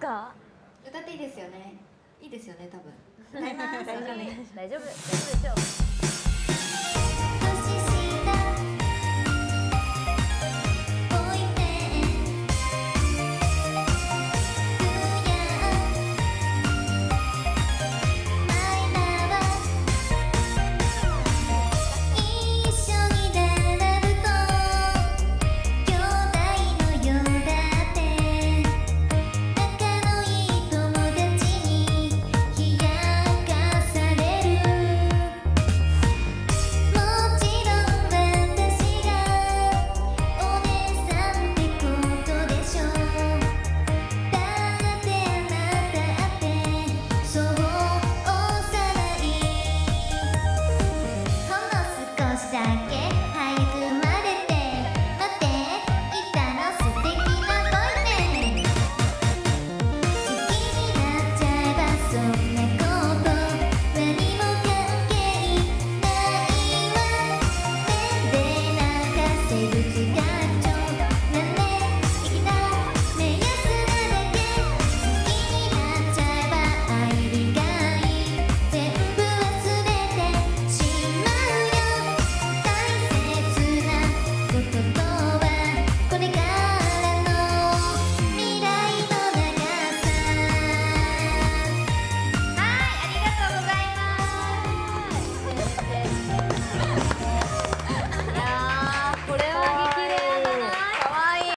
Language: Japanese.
か？歌っていいですよね。いいですよね多分。大丈夫。大丈夫でしょう。